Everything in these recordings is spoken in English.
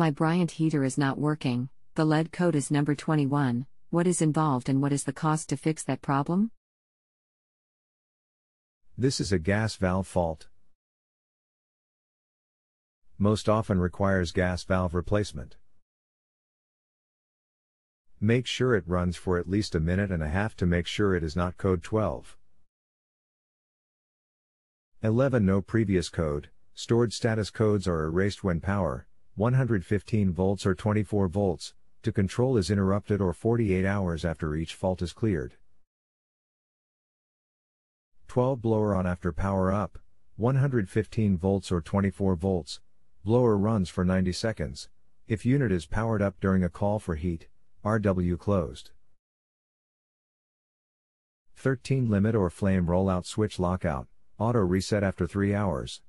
My Bryant heater is not working, the lead code is number 21. What is involved and what is the cost to fix that problem? This is a gas valve fault. Most often requires gas valve replacement. Make sure it runs for at least a minute and a half to make sure it is not code 12. 11 No previous code, stored status codes are erased when power, 115 volts or 24 volts, to control is interrupted or 48 hours after each fault is cleared. 12 blower on after power up, 115 volts or 24 volts, blower runs for 90 seconds, if unit is powered up during a call for heat, RW closed. 13 limit or flame rollout switch lockout, auto reset after 3 hours.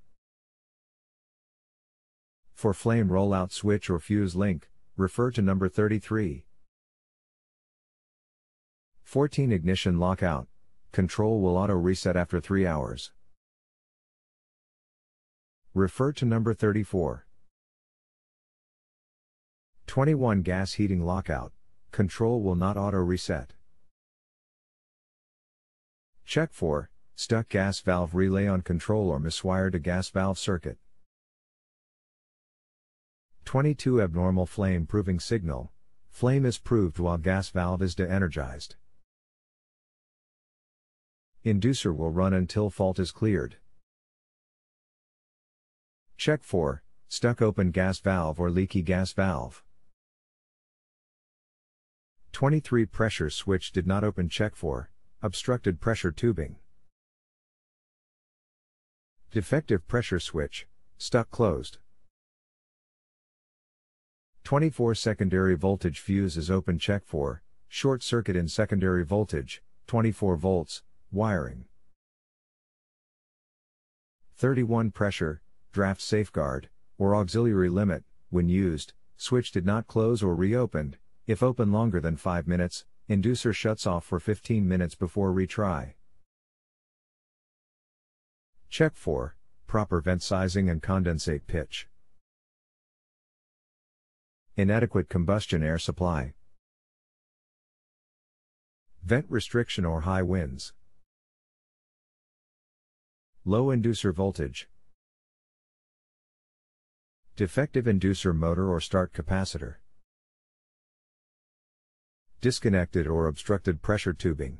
For flame rollout switch or fuse link, refer to number 33. 14 ignition lockout, control will auto reset after 3 hours. Refer to number 34. 21 gas heating lockout, control will not auto reset. Check for stuck gas valve relay on control or miswired a gas valve circuit. 22 abnormal flame proving signal. Flame is proved while gas valve is de-energized. Inducer will run until fault is cleared. Check for stuck open gas valve or leaky gas valve. 23 pressure switch did not open check for obstructed pressure tubing. Defective pressure switch stuck closed. 24 secondary voltage fuse is open check for short circuit in secondary voltage 24 volts wiring. 31 pressure draft safeguard or auxiliary limit when used switch did not close or reopened if open longer than 5 minutes, inducer shuts off for 15 minutes before retry. Check for proper vent sizing and condensate pitch. Inadequate combustion air supply. Vent restriction or high winds. Low inducer voltage. Defective inducer motor or start capacitor disconnected or obstructed pressure tubing,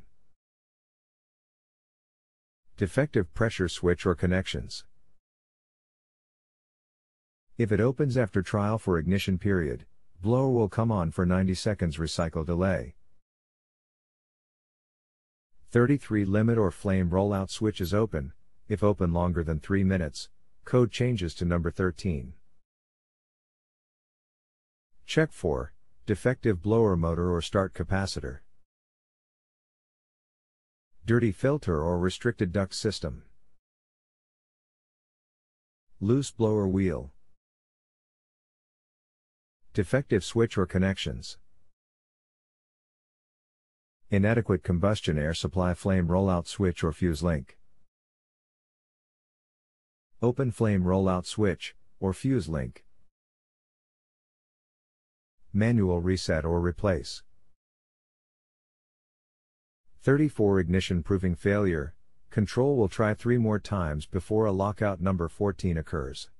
defective pressure switch or connections. If it opens after trial for ignition period, blower will come on for 90 seconds recycle delay. 33 limit or flame rollout switch is open, if open longer than 3 minutes, code changes to number 13. Check for defective blower motor or start capacitor. Dirty filter or restricted duct system. Loose blower wheel. Defective switch or connections. Inadequate combustion air supply flame rollout switch or fuse link. Open flame rollout switch, or fuse link manual reset or replace. 34 Ignition proving failure, control will try three more times before a lockout number 14 occurs.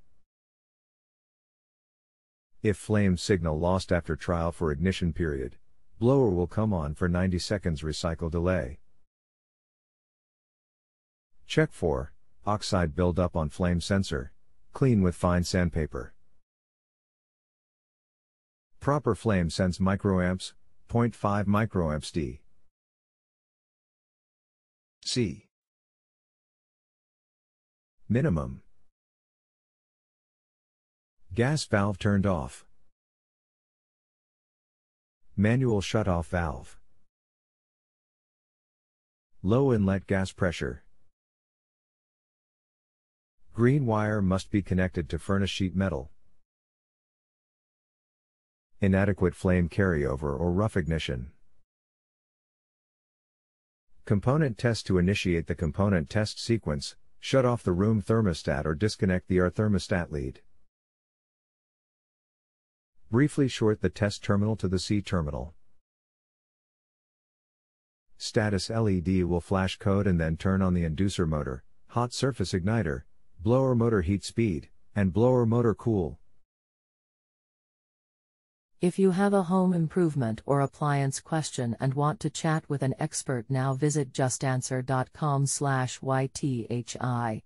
If flame signal lost after trial for ignition period, blower will come on for 90 seconds recycle delay. Check for oxide buildup on flame sensor, clean with fine sandpaper. Proper flame sense microamps, 0.5 microamps D. C. Minimum. Gas valve turned off. Manual shut-off valve. Low inlet gas pressure. Green wire must be connected to furnace sheet metal. Inadequate flame carryover or rough ignition. Component test to initiate the component test sequence, shut off the room thermostat or disconnect the R thermostat lead. Briefly short the test terminal to the C terminal. Status LED will flash code and then turn on the inducer motor, hot surface igniter, blower motor heat speed, and blower motor cool. If you have a home improvement or appliance question and want to chat with an expert now visit justanswer.com/ythi.